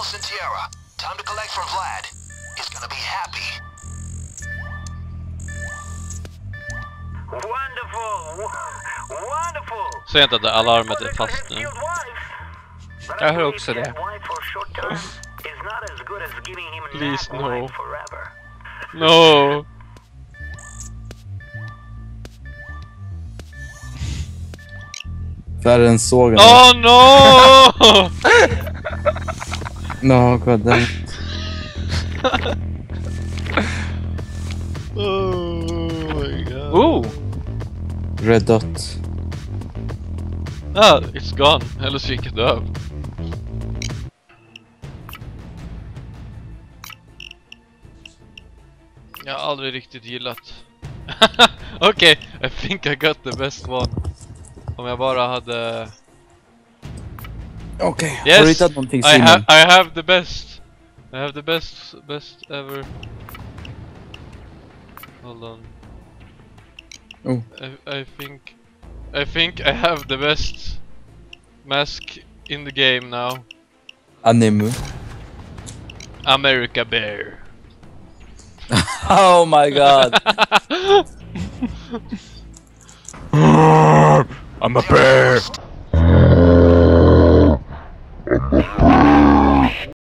Mills and Tierra. Time to collect from Vlad. He's gonna be happy. Wonderful! wo- Wonderful! Säg inte att det alarmet är fast nu. skilled wife. But Jag I hör believe också det. that wife for a short time is not as good as giving him Please, that no. wife forever. No! Värre än sågen. Oh no! No, god damn. oh my god. Oh! Red dot. Ah, it's gone. Eller så gick det. Jag har aldrig riktigt gillat. Okej, I think I got the best one. Om jag bara hade... Okej, har Yes, du hittat någonting I, Simon? ha I have the best. I have the best, best ever. Hold on. Oh. I, I think, I think I have the best mask in the game now. Anemu. America Bear. Oh my god. I'm a bear!